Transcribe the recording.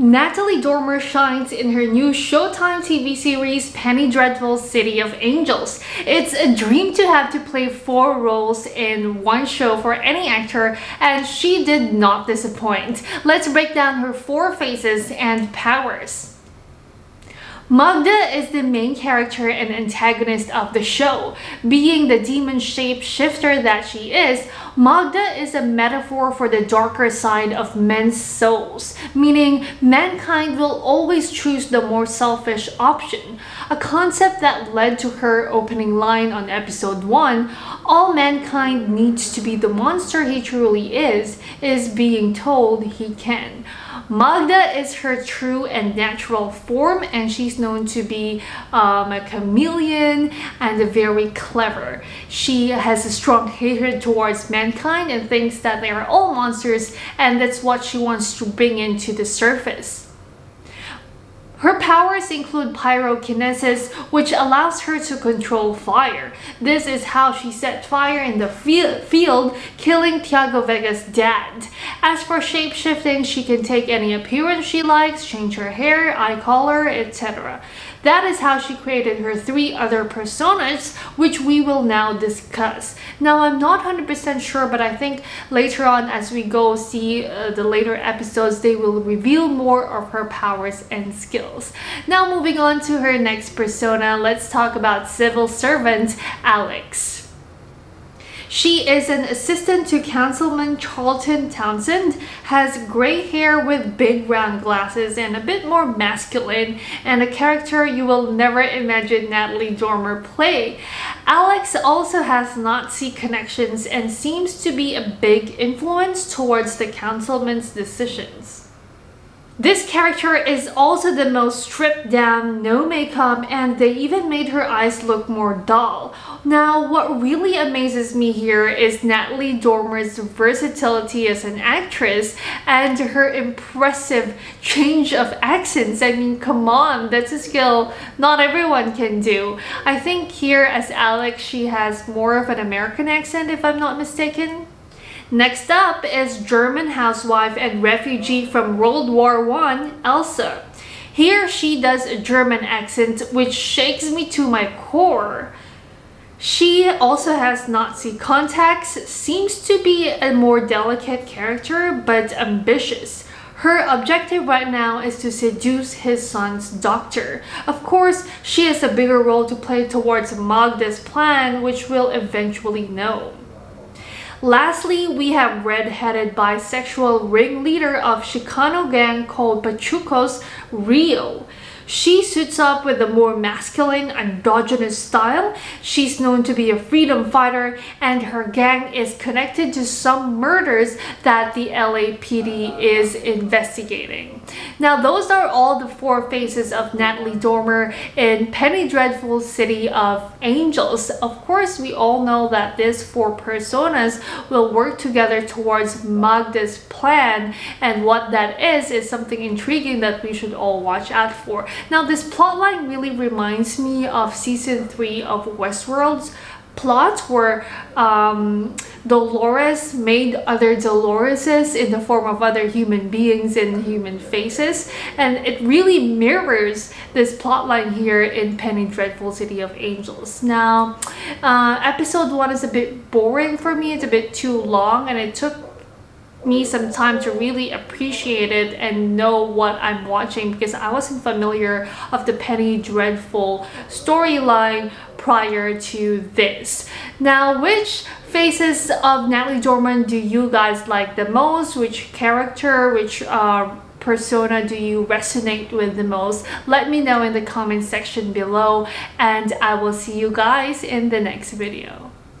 Natalie Dormer shines in her new Showtime TV series Penny Dreadful's City of Angels. It's a dream to have to play four roles in one show for any actor and she did not disappoint. Let's break down her four faces and powers. Magda is the main character and antagonist of the show. Being the demon shapeshifter that she is, Magda is a metaphor for the darker side of men's souls, meaning mankind will always choose the more selfish option. A concept that led to her opening line on episode 1, all mankind needs to be the monster he truly is, is being told he can. Magda is her true and natural form and she's known to be um, a chameleon and very clever. She has a strong hatred towards mankind and thinks that they are all monsters and that's what she wants to bring into the surface. Her powers include pyrokinesis, which allows her to control fire. This is how she set fire in the field, killing Tiago Vega's dad. As for shapeshifting, she can take any appearance she likes, change her hair, eye color, etc. That is how she created her three other personas, which we will now discuss. Now, I'm not 100% sure, but I think later on as we go see uh, the later episodes, they will reveal more of her powers and skills. Now, moving on to her next persona, let's talk about civil servant Alex. She is an assistant to Councilman Charlton Townsend, has gray hair with big round glasses and a bit more masculine, and a character you will never imagine Natalie Dormer play. Alex also has Nazi connections and seems to be a big influence towards the councilman's decisions. This character is also the most stripped down, no makeup, and they even made her eyes look more dull. Now, what really amazes me here is Natalie Dormer's versatility as an actress and her impressive change of accents. I mean, come on, that's a skill not everyone can do. I think here as Alex, she has more of an American accent if I'm not mistaken. Next up is German housewife and refugee from World War I, Elsa. Here she does a German accent which shakes me to my core. She also has Nazi contacts, seems to be a more delicate character but ambitious. Her objective right now is to seduce his son's doctor. Of course, she has a bigger role to play towards Magda's plan which we'll eventually know. Lastly, we have red-headed bisexual ringleader of Chicano gang called Pachucos, Rio. She suits up with a more masculine, androgynous style. She's known to be a freedom fighter and her gang is connected to some murders that the LAPD is investigating. Now those are all the four faces of Natalie Dormer in Penny Dreadful City of Angels. Of course, we all know that these four personas will work together towards Magda's plan and what that is is something intriguing that we should all watch out for. Now this plotline really reminds me of season 3 of Westworld's plot where um, Dolores made other Doloreses in the form of other human beings and human faces and it really mirrors this plotline here in Penny Dreadful City of Angels. Now uh, episode 1 is a bit boring for me, it's a bit too long and it took me some time to really appreciate it and know what I'm watching because I wasn't familiar of the Penny Dreadful storyline prior to this. Now, which faces of Natalie Dormer do you guys like the most? Which character, which uh, persona do you resonate with the most? Let me know in the comment section below and I will see you guys in the next video.